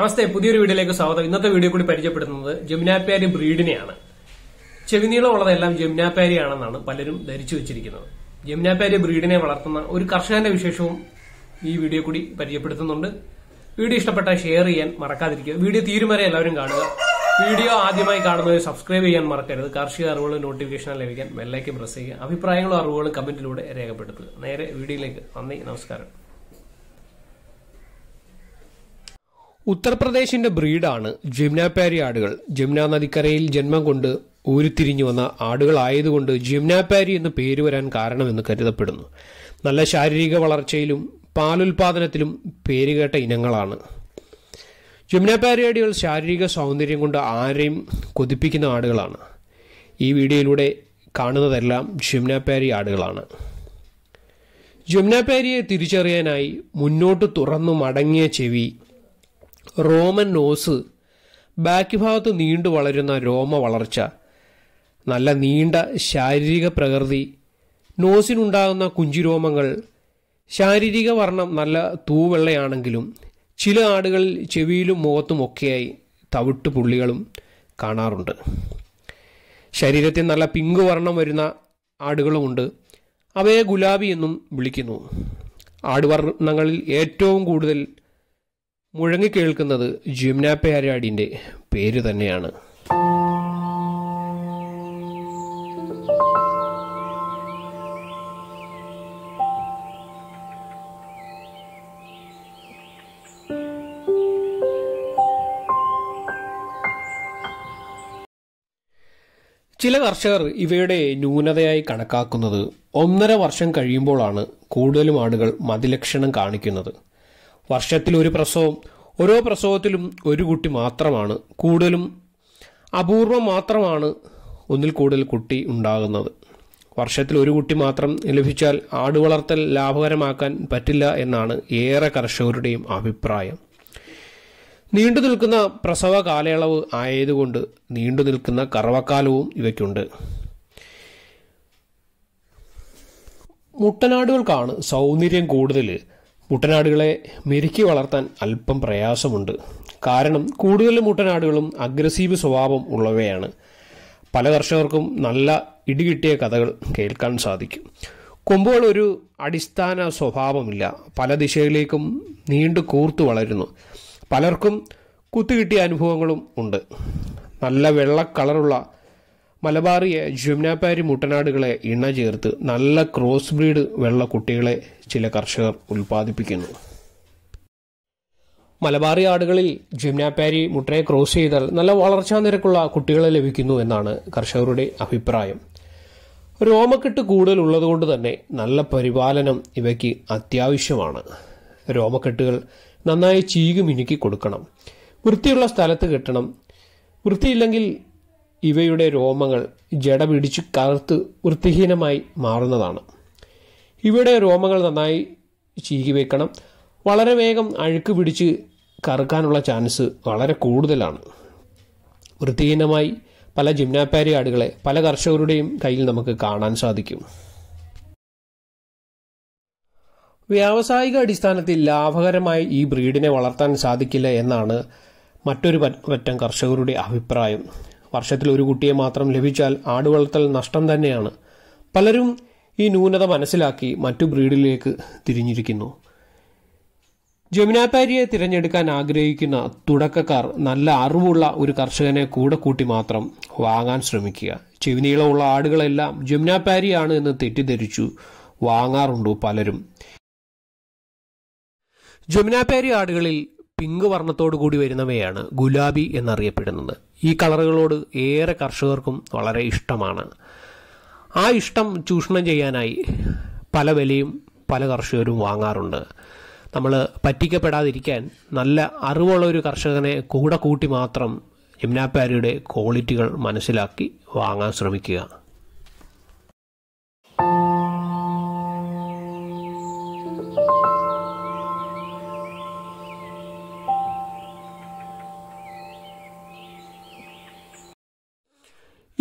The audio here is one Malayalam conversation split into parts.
നമസ്തേ പുതിയൊരു വീഡിയോയിലേക്ക് സ്വാഗതം. ഇന്നത്തെ വീഡിയോ കൂടി പരിചയപ്പെടുത്തുന്നത് ജമുനാപ്പാരി ബ്രീഡിനെയാണ്. ചെവിനീളമുള്ളതെല്ലാം ജമുനാപ്പാരി ആണെന്നാണ് പലരും ധരിച്ചു വെച്ചിരിക്കുന്നത്. ജമുനാപ്പാരി ബ്രീഡിനെ വളർത്തുന്ന ഒരു കർഷകന്റെ വിശേഷവും ഈ വീഡിയോ കൂടി പരിചയപ്പെടുത്തുന്നുണ്ട്. വീഡിയോ ഇഷ്ടപ്പെട്ടാൽ ഷെയർ ചെയ്യാൻ മറക്കാതിരിക്കുക. വീഡിയോ തീരുമാനം വരെ എല്ലാവരും കാണുക. വീഡിയോ ആദ്യമായി കാണുന്നവർ സബ്സ്ക്രൈബ് ചെയ്യാൻ മറക്കരുത്. കാർഷിക അറിവുകളും നോട്ടിഫിക്കേഷൻ ലഭിക്കാൻ ബെല്ലൈക്കും പ്രസ് ചെയ്യുക. അഭിപ്രായങ്ങളും അറിവുകളും കമന്റിലൂടെ രേഖപ്പെടുത്തുക. നേരെ വീഡിയോയിലേക്ക് നന്ദി നമസ്കാരം. ഉത്തർപ്രദേശിന്റെ ബ്രീഡാണ് പേരി ആടുകൾ. ജമുന നദിക്കരയിൽ ജന്മം കൊണ്ട് ഊരുത്തിരിഞ്ഞു വന്ന ആടുകളായതുകൊണ്ട് പേരി എന്ന് പേര് വരാൻ കാരണമെന്ന് കരുതപ്പെടുന്നു. നല്ല ശാരീരിക വളർച്ചയിലും പാലുൽപാദനത്തിലും പേരുകേട്ട ഇനങ്ങളാണ്. ജമുനാപ്പാരി ആടുകൾ ശാരീരിക സൗന്ദര്യം കൊണ്ട് ആരെയും കൊതിപ്പിക്കുന്ന ആടുകളാണ്. ഈ വീഡിയോയിലൂടെ കാണുന്നതെല്ലാം പേരി ആടുകളാണ്. ജമുനാപ്പാരിയെ തിരിച്ചറിയാനായി മുന്നോട്ട് തുറന്നു മടങ്ങിയ ചെവി റോമൻ നോസ് ബാക്ക് ഭാഗത്ത് നീണ്ടു വളരുന്ന രോമ വളർച്ച നല്ല നീണ്ട ശാരീരിക പ്രകൃതി നോസിനുണ്ടാകുന്ന കുഞ്ചിരോമങ്ങൾ ശാരീരിക വർണം നല്ല തൂവെള്ളയാണെങ്കിലും ചില ആടുകളിൽ ചെവിയിലും മുഖത്തും ഒക്കെയായി തവിട്ട് പുള്ളികളും കാണാറുണ്ട്. ശരീരത്തിൽ നല്ല പിങ്ക് വർണം വരുന്ന ആടുകളുമുണ്ട്. അവയെ ഗുലാബി എന്നും വിളിക്കുന്നു. ആടുവർണങ്ങളിൽ ഏറ്റവും കൂടുതൽ മുഴങ്ങിക്കേൾക്കുന്നത് ജിംനാപ്പയാരാടിന്റെ പേര് തന്നെയാണ്. ചില കർഷകർ ഇവയുടെ ന്യൂനതയായി കണക്കാക്കുന്നത് ഒന്നര വർഷം കഴിയുമ്പോഴാണ് കൂടുതലും ആടുകൾ മതിലക്ഷണം കാണിക്കുന്നത്. വർഷത്തിൽ ഒരു പ്രസവം ഓരോ പ്രസവത്തിലും ഒരു കുട്ടി മാത്രമാണ്. കൂടുതലും അപൂർവം മാത്രമാണ് ഒന്നിൽ കൂടുതൽ കുട്ടി ഉണ്ടാകുന്നത്. വർഷത്തിൽ ഒരു കുട്ടി മാത്രം ലഭിച്ചാൽ ആട് വളർത്തൽ ലാഭകരമാക്കാൻ പറ്റില്ല എന്നാണ് ഏറെ കർഷകരുടെയും അഭിപ്രായം. നീണ്ടു നിൽക്കുന്ന പ്രസവ കാലയളവ് ആയതുകൊണ്ട് നീണ്ടു നിൽക്കുന്ന കറവക്കാലവും ഇവയ്ക്കുണ്ട്. മുട്ടനാടുകൾക്കാണ് സൗന്ദര്യം കൂടുതൽ മുട്ടനാടുകളെ മെരുക്കി വളർത്താൻ അല്പം പ്രയാസമുണ്ട്. കാരണം കൂടുതൽ മുട്ടനാടുകളും അഗ്രസീവ് സ്വഭാവം ഉള്ളവയാണ്. പല കർഷകർക്കും നല്ല ഇടികിട്ടിയ കഥകൾ കേൾക്കാൻ സാധിക്കും. കൊമ്പുകൾ ഒരു അടിസ്ഥാന സ്വഭാവമില്ല. പല ദിശയിലേക്കും നീണ്ടു കൂർത്തു വളരുന്നു. പലർക്കും കുത്തുകിട്ടിയ അനുഭവങ്ങളും ഉണ്ട്. നല്ല വെള്ള കളറുള്ള മലബാറിയ ജുംനാപ്പാരി മുട്ടനാടുകളെ ഇണ ചേർത്ത് നല്ല ക്രോസ് ബ്രീഡ് വെള്ള കുട്ടികളെ ചില കർഷകർ ഉൽപ്പാദിപ്പിക്കുന്നു. മലബാറി ആടുകളിൽ ജിംനാപ്പാരി മുട്ടനെ ക്രോസ് ചെയ്താൽ നല്ല വളർച്ചാ നിരക്കുള്ള കുട്ടികളെ ലഭിക്കുന്നു എന്നാണ് കർഷകരുടെ അഭിപ്രായം. രോമക്കെട്ട് കൂടുതലുള്ളതുകൊണ്ട് തന്നെ നല്ല പരിപാലനം ഇവയ്ക്ക് അത്യാവശ്യമാണ്. രോമക്കെട്ടുകൾ നന്നായി ചീകി മിനുക്കി കൊടുക്കണം. വൃത്തിയുള്ള സ്ഥലത്ത് കെട്ടണം. വൃത്തിയില്ലെങ്കിൽ ഇവയുടെ രോമങ്ങൾ ജട പിടിച്ച് കറുത്ത് വൃത്തിഹീനമായി മാറുന്നതാണ്. ഇവയുടെ രോമങ്ങൾ നന്നായി ചീകി വെക്കണം. വളരെ വേഗം അഴുക്ക് പിടിച്ച് കറുക്കാനുള്ള ചാൻസ് വളരെ കൂടുതലാണ്. വൃത്തിഹീനമായി പല ജിംനാപ്പാരി ആടുകളെ പല കർഷകരുടെയും കയ്യിൽ നമുക്ക് കാണാൻ സാധിക്കും. വ്യാവസായിക അടിസ്ഥാനത്തിൽ ലാഭകരമായി ഈ ബ്രീഡിനെ വളർത്താൻ സാധിക്കില്ല എന്നാണ് മറ്റൊരു പറ്റം കർഷകരുടെ അഭിപ്രായം. വർഷത്തിൽ ഒരു കുട്ടിയെ മാത്രം ലഭിച്ചാൽ ആടുവളർത്തൽ നഷ്ടം തന്നെയാണ്. പലരും ഈ ന്യൂനത മനസ്സിലാക്കി മറ്റു ബ്രീഡിലേക്ക് തിരിഞ്ഞിരിക്കുന്നു. ജമുനാപ്പാരിയെ തിരഞ്ഞെടുക്കാൻ ആഗ്രഹിക്കുന്ന തുടക്കക്കാർ നല്ല അറിവുള്ള ഒരു കർഷകനെ കൂടെ കൂട്ടി മാത്രം വാങ്ങാൻ ശ്രമിക്കുക. ചെവിനീളമുള്ള ആടുകളെല്ലാം ജമുനാപ്പാരിയാണ് എന്ന് തെറ്റിദ്ധരിച്ചു വാങ്ങാറുണ്ടോ പലരും. ജമുനാപ്പാരി ആടുകളിൽ പിങ്ക് വർണത്തോടു കൂടി വരുന്നവയാണ് ഗുലാബി എന്നറിയപ്പെടുന്നത്. ഈ കളറുകളോട് ഏറെ കർഷകർക്കും വളരെ ഇഷ്ടമാണ്. ആ ഇഷ്ടം ചൂഷണം ചെയ്യാനായി പല വിലയും പല കർഷകരും വാങ്ങാറുണ്ട്. നമ്മൾ പറ്റിക്കപ്പെടാതിരിക്കാൻ നല്ല അറിവുള്ള ഒരു കർഷകനെ കൂടെ കൂട്ടി മാത്രം ജിംനാപ്പാരിയുടെ ക്വാളിറ്റികൾ മനസ്സിലാക്കി വാങ്ങാൻ ശ്രമിക്കുക.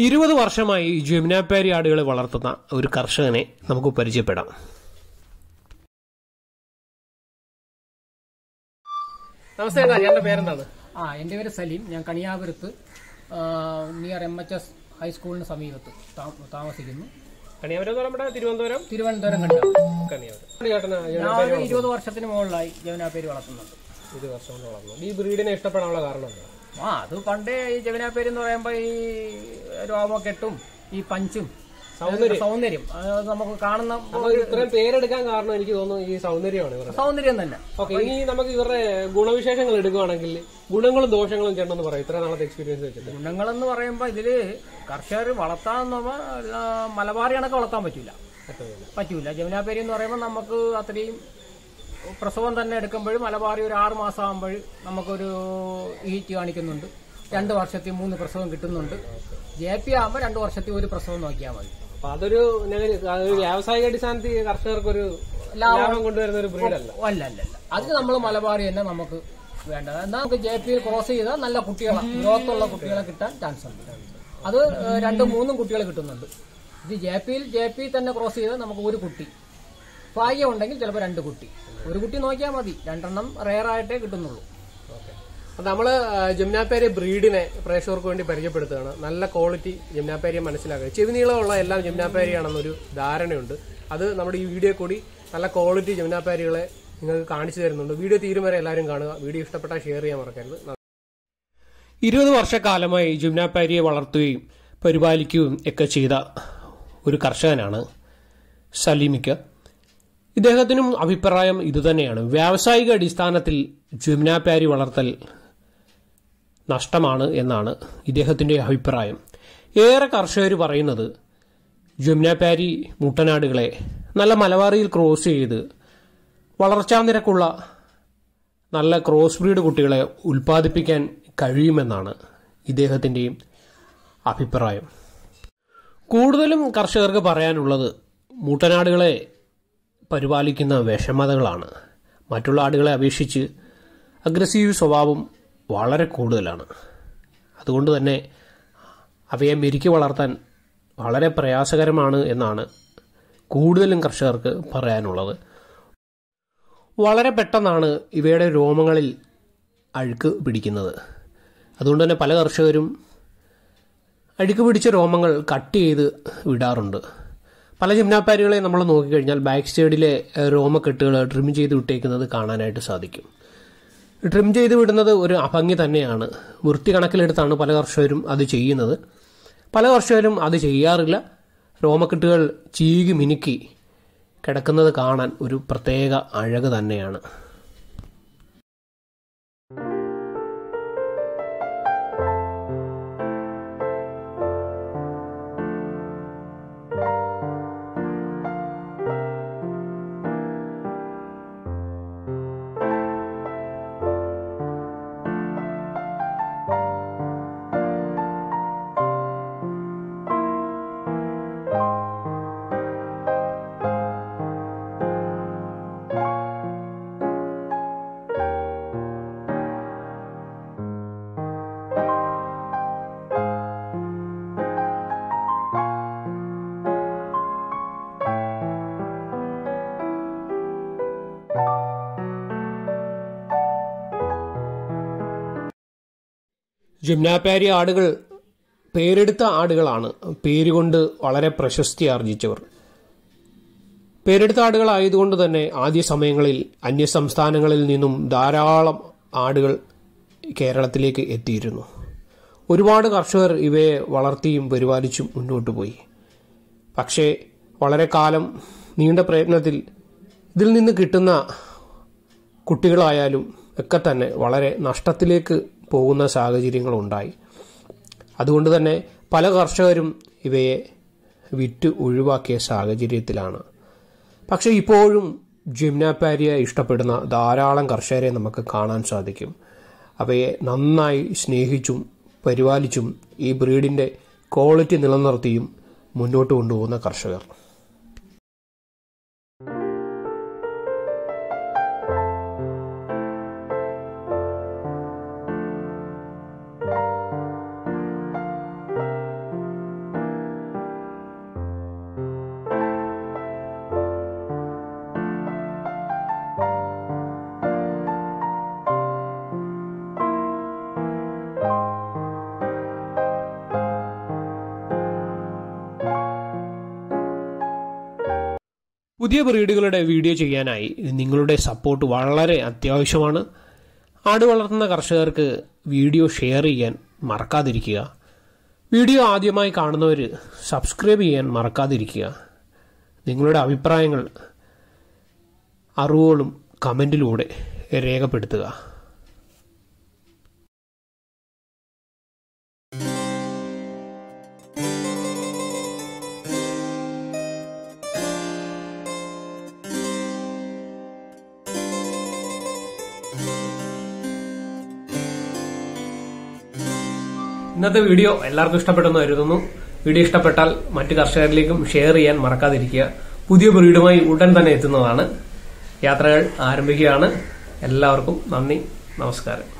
ഇരുപത് വർഷമായി ജമുനാപ്പാരി ആടുകളെ വളർത്തുന്ന ഒരു കർഷകനെ നമുക്ക് പരിചയപ്പെടാം. നമസ്തേ ചേട്ടന്റെ പേരെന്താണ്? ആ എന്റെ പേര് സലീം. ഞാൻ കണിയാപുരത്ത് നിയർ എം എച്ച് എസ് ഹൈസ്കൂളിന് സമീപത്ത് താമസിക്കുന്നു. കണിയാപുരം എന്ന് നമ്മുടെ തിരുവനന്തപുരം? തിരുവനന്തപുരം കണിയാപുരം. ഞാൻ ഇരുപത് വർഷത്തിന് മുകളിലായി ജവനാപ്പേര് വളർത്തുന്നുണ്ട്. ഇത് വർഷം കൊണ്ട് വളർന്നു. ഈ ബ്രീഡിനെ ഇഷ്ടപ്പെടാനുള്ള കാരണം എന്താ? ആ അത് പണ്ടേ ഈ ജവനാപ്പേര് എന്ന് പറയുമ്പോൾ ഈ രോമക്കെട്ടും ഈ പഞ്ചും സൗന്ദര്യം. നമുക്ക് കാണുന്ന ഇത്രയും പേരെടുക്കാൻ കാരണം എനിക്ക് തോന്നുന്നു ഈ സൗന്ദര്യമാണ് സൗന്ദര്യം തന്നെ. ഓക്കെ ഇനി നമുക്ക് ഇവരുടെ ഗുണവിശേഷങ്ങൾ എടുക്കുകയാണെങ്കിൽ ഗുണങ്ങളും ദോഷങ്ങളും ചേട്ടനെന്ന് പറയാം. ഇത്ര നാളത്തെ എക്സ്പീരിയൻസ് വെച്ചിട്ട്. ഗുണങ്ങളെന്ന് പറയുമ്പോൾ ഇതിൽ കർഷകർ ആ, മലബാറി കണക്ക് വളർത്താൻ പറ്റൂല. പറ്റൂല. ജമുനാപേരി എന്ന് പറയുമ്പോൾ നമുക്ക് അത്രയും പ്രസവം തന്നെ എടുക്കുമ്പോഴും മലബാറി ഒരു ആറ് മാസം ആകുമ്പോൾ നമുക്കൊരു ഈറ്റ് കാണിക്കുന്നുണ്ട്. രണ്ട് വർഷത്തിൽ മൂന്ന് പ്രസവം കിട്ടുന്നുണ്ട്. ജെ പി ആകുമ്പോൾ രണ്ട് വർഷത്തിൽ ഒരു പ്രസവം നോക്കിയാൽ മതി. അപ്പൊ അതൊരു വ്യാവസായിക അടിസ്ഥാനത്തിൽ കർഷകർക്കൊരു ലാഭം കൊണ്ടുവരുന്ന ഒരു ബ്രീഡല്ല. അല്ല അല്ല അല്ല അതിന് നമ്മൾ മലബാറി തന്നെ നമുക്ക് വേണ്ടത്. എന്നാൽ നമുക്ക് ജെ പിയിൽ ക്രോസ് ചെയ്താൽ നല്ല കുട്ടികളെ. ഗ്രോത്തുള്ള കുട്ടികളെ കിട്ടാൻ ചാൻസ് ഉണ്ട്. അത് രണ്ടും മൂന്നും കുട്ടികൾ കിട്ടുന്നുണ്ട്. ഇത് ജെ പിയിൽ ജെ പി തന്നെ ക്രോസ് ചെയ്താൽ നമുക്ക് ഒരു കുട്ടി ഭാഗ്യം ഉണ്ടെങ്കിൽ ചിലപ്പോൾ രണ്ട് കുട്ടി. ഒരു കുട്ടി നോക്കിയാൽ മതി. രണ്ടെണ്ണം റെയറായിട്ടേ കിട്ടുന്നുള്ളൂ. അപ്പൊ നമ്മൾ ജമുനാപ്പേരി ബ്രീഡിനെ പ്രേക്ഷകർക്ക് വേണ്ടി പരിചയപ്പെടുത്തുകയാണ്. നല്ല ക്വാളിറ്റി ജമുനാപ്പേരിയെ മനസ്സിലാക്കുക. ചെവിനീളമുള്ള എല്ലാം ജമുനാപ്പേരിയാണെന്നൊരു ധാരണയുണ്ട്. അത് നമ്മുടെ ഈ വീഡിയോ കൂടി നല്ല ക്വാളിറ്റി ജമുനാപ്പേരികളെ നിങ്ങൾക്ക് കാണിച്ചു തരുന്നുണ്ട്. വീഡിയോ തീരും വരെ എല്ലാവരും കാണുക. വീഡിയോ ഇഷ്ടപ്പെട്ടാൽ ഷെയർ ചെയ്യാൻ മറക്കരുത്. ഇരുപത് വർഷക്കാലമായി ജമുനാപ്പേരിയെ വളർത്തുകയും പരിപാലിക്കുകയും ഒക്കെ ചെയ്ത ഒരു കർഷകനാണ് സലീമിക്ക. ഇദ്ദേഹത്തിനും അഭിപ്രായം ഇതുതന്നെയാണ്. വ്യാവസായിക അടിസ്ഥാനത്തിൽ ജമുനാപ്പാരി വളർത്തൽ നഷ്ടമാണ് എന്നാണ് ഇദ്ദേഹത്തിന്റെ അഭിപ്രായം. ഏറെ കർഷകർ പറയുന്നത് ജമുനാപ്പാരി മുട്ടനാടുകളെ നല്ല മലബാറിയിൽ ക്രോസ് ചെയ്ത് വളർച്ചാ നിരക്കുള്ള നല്ല ക്രോസ് ബ്രീഡ് കുട്ടികളെ ഉൽപ്പാദിപ്പിക്കാൻ കഴിയുമെന്നാണ് ഇദ്ദേഹത്തിന്റെയും അഭിപ്രായം. കൂടുതലും കർഷകർക്ക് പറയാനുള്ളത് മൂട്ടനാടുകളെ പരിപാലിക്കുന്ന വിഷമതകളാണ്. മറ്റുള്ള ആടുകളെ അപേക്ഷിച്ച് അഗ്രസീവ് സ്വഭാവം വളരെ കൂടുതലാണ്. അതുകൊണ്ട് തന്നെ അവയെ മെരുക്കി വളർത്താൻ വളരെ പ്രയാസകരമാണ് എന്നാണ് കൂടുതലും കർഷകർക്ക് പറയാനുള്ളത്. വളരെ പെട്ടെന്നാണ് ഇവയുടെ രോമങ്ങളിൽ അഴുക്ക് പിടിക്കുന്നത്. അതുകൊണ്ട് തന്നെ പല കർഷകരും അഴുക്ക് പിടിച്ച രോമങ്ങൾ കട്ട് ചെയ്ത് വിടാറുണ്ട്. പല ജിംനാപ്പാരികളെ നമ്മൾ നോക്കിക്കഴിഞ്ഞാൽ ബാക്ക് സൈഡിലെ രോമക്കെട്ടുകൾ ട്രിം ചെയ്ത് വിട്ടേക്കുന്നത് കാണാനായിട്ട് സാധിക്കും. ട്രിം ചെയ്ത് വിടുന്നത് ഒരു അഭംഗി തന്നെയാണ്. വൃത്തി കണക്കിലെടുത്താണ് പല കർഷകരും അത് ചെയ്യുന്നത്. പല കർഷകരും അത് ചെയ്യാറില്ല. രോമക്കെട്ടുകൾ ചീകി മിനുക്കി കിടക്കുന്നത് കാണാൻ ഒരു പ്രത്യേക അഴക് തന്നെയാണ്. ജിംനാപ്പാരി ആടുകൾ പേരെടുത്ത ആടുകളാണ്. പേരുകൊണ്ട് വളരെ പ്രശസ്തി ആർജിച്ചവർ. പേരെടുത്ത ആടുകളായതുകൊണ്ട് തന്നെ ആദ്യ സമയങ്ങളിൽ അന്യ സംസ്ഥാനങ്ങളിൽ നിന്നും ധാരാളം ആടുകൾ കേരളത്തിലേക്ക് എത്തിയിരുന്നു. ഒരുപാട് കർഷകർ ഇവയെ വളർത്തിയും പരിപാലിച്ചും മുന്നോട്ട് പോയി. പക്ഷേ വളരെ കാലം നീണ്ട പ്രയത്നത്തിൽ ഇതിൽ നിന്ന് കിട്ടുന്ന കുട്ടികളായാലും ഒക്കെ തന്നെ വളരെ നഷ്ടത്തിലേക്ക് പോകുന്ന സാഹചര്യങ്ങളുണ്ടായി. അതുകൊണ്ട് തന്നെ പല കർഷകരും ഇവയെ വിറ്റ് ഒഴിവാക്കിയ സാഹചര്യത്തിലാണ്. പക്ഷേ ഇപ്പോഴും ജിംനാപ്പാരിയെ ഇഷ്ടപ്പെടുന്ന ധാരാളം കർഷകരെ നമുക്ക് കാണാൻ സാധിക്കും. അവയെ നന്നായി സ്നേഹിച്ചും പരിപാലിച്ചും ഈ ബ്രീഡിന്റെ ക്വാളിറ്റി നിലനിർത്തിയും മുന്നോട്ട് കൊണ്ടുപോകുന്ന കർഷകർ. പുതിയ ബ്രീഡുകളുടെ വീഡിയോ ചെയ്യാനായി നിങ്ങളുടെ സപ്പോർട്ട് വളരെ അത്യാവശ്യമാണ്. ആട് വളർത്തുന്ന കർഷകർക്ക് വീഡിയോ ഷെയർ ചെയ്യാൻ മറക്കാതിരിക്കുക. വീഡിയോ ആദ്യമായി കാണുന്നവർ സബ്സ്ക്രൈബ് ചെയ്യാൻ മറക്കാതിരിക്കുക. നിങ്ങളുടെ അഭിപ്രായങ്ങൾ അറിവുകളും കമന്റിലൂടെ രേഖപ്പെടുത്തുക. ഇന്നത്തെ വീഡിയോ എല്ലാവർക്കും ഇഷ്ടപ്പെട്ടെന്ന് കരുതുന്നു. വീഡിയോ ഇഷ്ടപ്പെട്ടാൽ മറ്റു കർഷകരിലേക്കും ഷെയർ ചെയ്യാൻ മറക്കാതിരിക്കുക. പുതിയ ബ്രീഡുമായി ഉടൻ തന്നെ എത്തുന്നതാണ്. യാത്രകൾ ആരംഭിക്കുകയാണ്. എല്ലാവർക്കും നന്ദി. നമസ്കാരം.